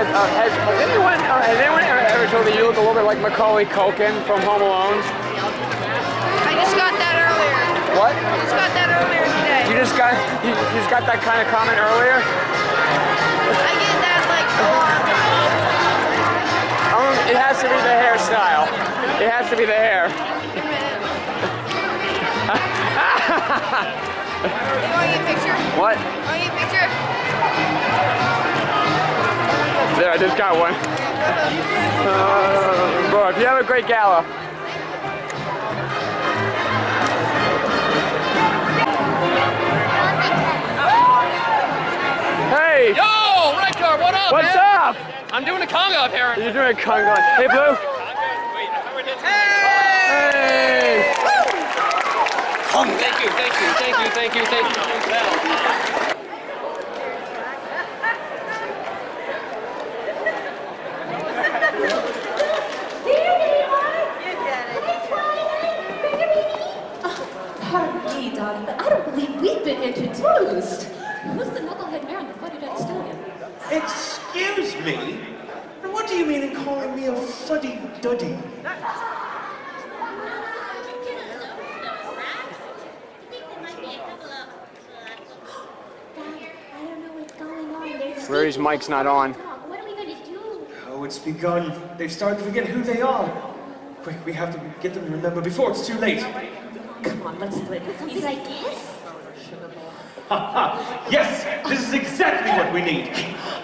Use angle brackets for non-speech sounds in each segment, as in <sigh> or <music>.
Has, uh, has, has anyone uh, has anyone ever, ever told you you look a little bit like Macaulay Culkin from Home Alone? I just got that earlier. What? I just got that earlier today. You just got you, you just got that kind of comment earlier? I get that like a lot. Um, it has to be the hairstyle. It has to be the hair. <laughs> You want to get a picture? What? Want to get a picture? I just got one. Uh, bro, if you have a great gala. Hey! Yo, Red Card, what up, What's man? up? I'm doing a conga apparently. You're doing a conga. Hey, Blue. Hey! Thank you, thank you, thank you, thank you, thank you. Pardon me, darling, but I don't believe we've been introduced. Who's the knucklehead mayor and the fuddy-duddy stallion? Excuse me? And what do you mean in calling me a fuddy-duddy? I don't know what's going on. Mic's not on. What are we going to do? Oh, it's begun. They've started to forget who they are. Quick, we have to get them to remember before it's too late. Come on, let's split. Something like this? Ha <laughs> ha! Yes! This is exactly what we need!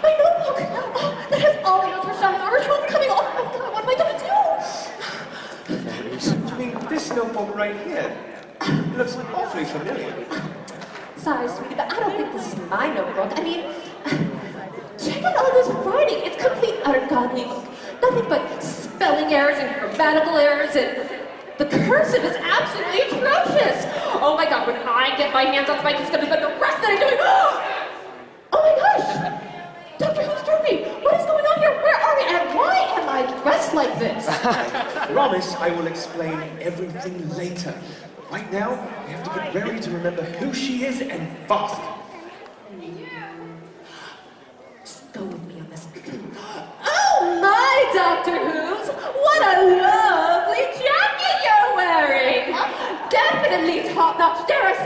My notebook! Oh, that has all my notes for Shine Our homecoming! Oh my god, what am I gonna do? I mean, this notebook right here. It looks awfully familiar. Sorry, sweetie, but I don't think this is my notebook. I mean, check out all this writing. It's complete ungodly book. Nothing but spelling errors and grammatical errors and the cursive is absolutely atrocious. Oh my god, when I get my hands on Spike, it's gonna be the rest that I'm doing. <gasps> Oh my gosh! Dr. Whooves Derpy, what is going on here? Where are we? And why am I dressed like this? <laughs> Promise I will explain everything later. Right now, we have to get ready to remember who she is and fast.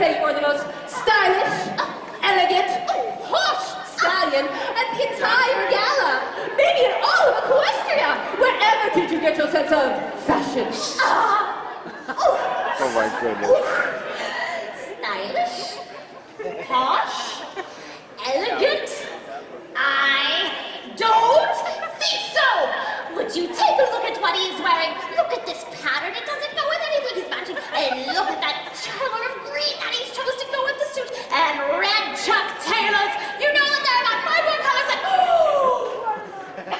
Say you're the most stylish, elegant, posh stallion at the entire gala. Maybe in all of Equestria. Wherever did you get your sense of fashion? Oh my goodness. Stylish? Posh? Elegant? I don't think so! Would you take a look at what he's wearing? Look at this pattern. It doesn't go with anything he's matching. And look at that color of green that he's chose to go with the suit. And red Chuck Taylors. You know that they're not my wear colors. And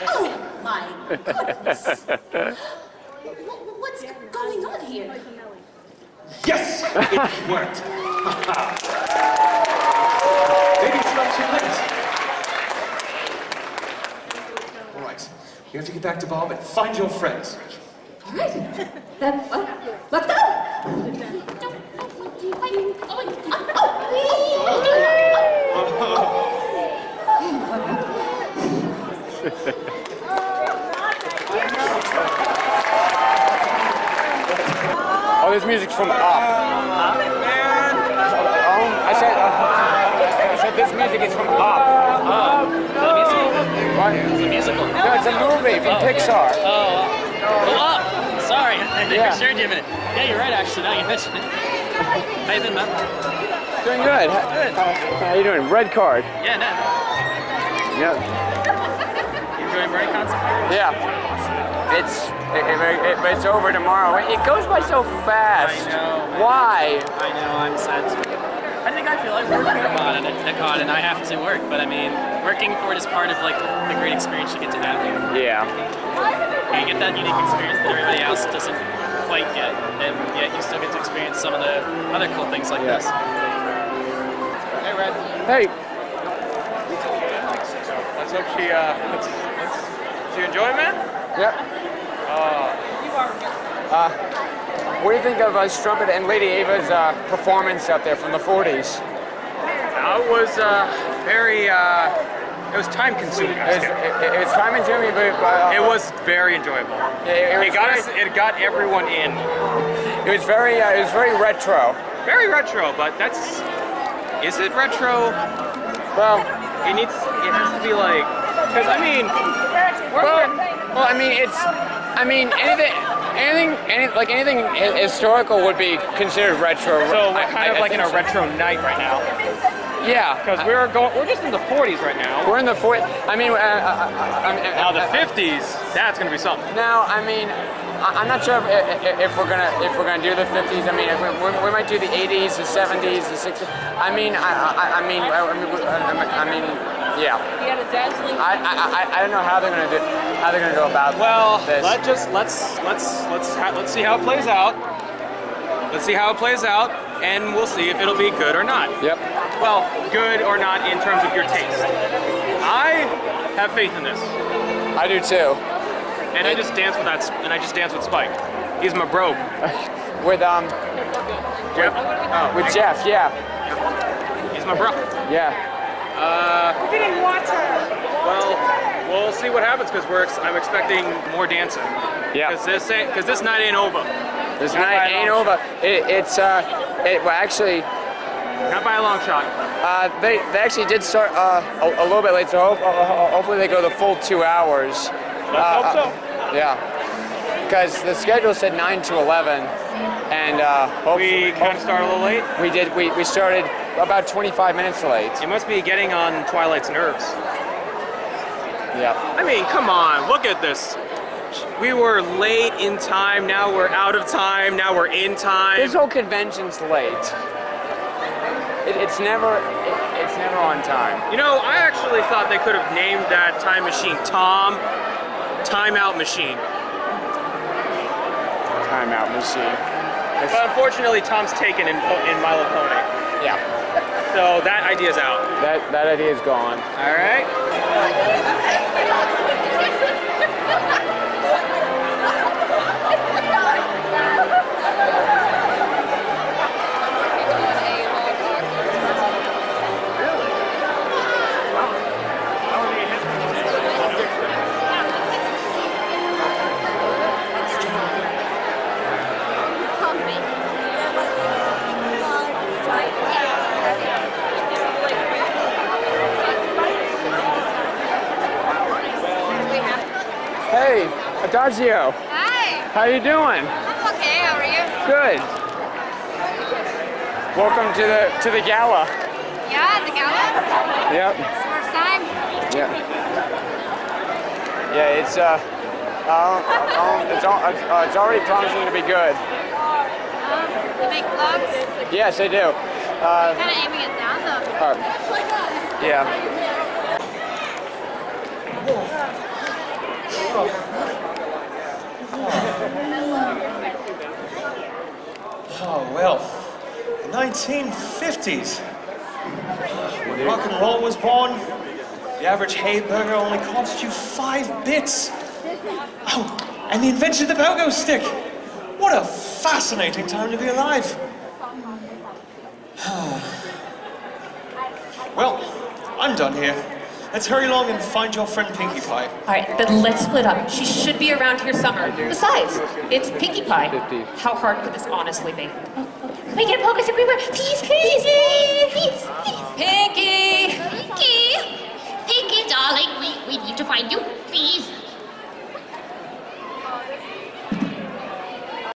oh my goodness. Wh- What's going on here? Yes! It worked! Maybe it's not too late. All right, we have to get back to Bob and find your friends. all right. Then uh, let's go. Oh, this music's from Up. Oh, I said, uh, I music is from Up. What? It's a musical. No, it's a movie from oh. Pixar. Oh, up. Sorry, <laughs> I Yeah. misheard you a minute. Yeah, you're right. Actually, now you mention it. How you been, man? Doing good. Good. How you doing? Red card. Yeah, no. Yep. You enjoying BronyCon? Yeah. It's it, it, it- it's over tomorrow. It goes by so fast. I know. Why? I know, I'm sad too. I think I feel like working on it at con and I have to work, but I mean, working for it is part of like the great experience you get to have here. Yeah. You get that unique experience that everybody else doesn't quite get, and yet you still get to experience some of the other cool things like Yeah. this. Hey, Red. Hey, Let's hope she, uh, let's, let's, did you enjoy it, man? Yep. Uh, what do you think of uh, Strumpet and Lady Ava's uh, performance up there from the 40s? Uh, it was, uh, very, uh, it was time consuming. It was, it, it was time consuming, but uh, It was very enjoyable. it, it It got very, us, it got everyone in. It was very, uh, it was very retro. Very retro, but that's, is it retro? Well, It needs, it has to be like, because I mean, we're, well, we're- well, I mean, it's, I mean, anything, anything, any, like anything historical would be considered retro. so we're kind I- of I like in a so. retro night right now. Yeah, Because we're going, we're just in the 40s right now. we're in the 40s. I mean, uh, uh, uh, uh, Now the uh, 50s, that's gonna be something. Now, I mean, I- I'm not sure if, if, we're gonna if we're gonna do the 50s. I mean, if we, we, might do the 80s, the 70s, the 60s. I mean, I, I, I mean, I, I mean, we- I mean, I mean, yeah. I, I, I, I don't know how they're gonna do how they're gonna go about Well, this. let just let's let's let's ha- let's see how it plays out. Let's see how it plays out, and we'll see if it'll be good or not. Yep. Well, good or not in terms of your taste. I have faith in this, I do too. and I just dance with that, and I just dance with Spike. He's my bro. <laughs> With um, Jeff. Oh, with Jeff, yeah, he's my bro. yeah. Well, we'll see what happens because we're. Ex- I'm expecting more dancing. Yeah. Because this ain't because this night ain't over. This Not night ain't over. It, it's uh, it well actually. Not by a long shot. Uh, they, they actually did start uh, a, a little bit late, so hope, uh, uh, hopefully they go the full two hours. Let's hope so. Yeah, because the schedule said 9 to 11, and uh, hopefully, We kind of started a little late. we did. We, we started about 25 minutes late. It must be getting on Twilight's nerves. Yeah. I mean, come on, look at this. We were late in time, now we're out of time, now we're in time. This whole convention's late. It, it's never it, it's never on time. You know, I actually thought they could have named that time machine Tom Timeout Machine. Timeout machine. It's- But unfortunately, Tom's taken in, in My Little Pony. yeah. So that idea's out. That that idea is gone. All right? Adagio, Hi. how you doing? I'm okay. How are you? Good. Welcome to the to the gala. Yeah, the gala. Yep. It's the first time. Yeah. Yeah, it's uh, um, um, it's al- uh, it's already promising to be good. Um, they make vlogs. Yes, I do. Uh, Kind of aiming it down though. uh, yeah. Oh, well, the 1950s. When rock and roll was born, the average hay burger only cost you five bits. Oh, and the invention of the pogo stick. What a fascinating time to be alive. <sighs> well, I'm done here. Let's hurry along and find your friend Pinkie Pie. All right, then let's split up. She should be around here somewhere. Besides, it's Pinkie Pie. How hard could this honestly be? We get a focus everywhere? Please, please, please, please, please. Pinkie! Pinky! Pinkie, darling, we, we need to find you, please.